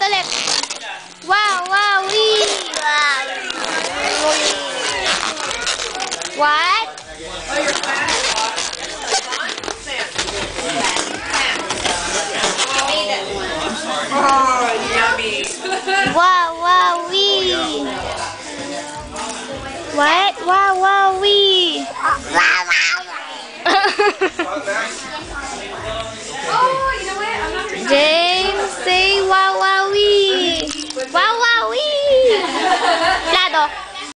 Ulit. Wow, wow, wee. What? Oh, yummy. Wow, wow, wee. What? Wow, wow, wee. Oh,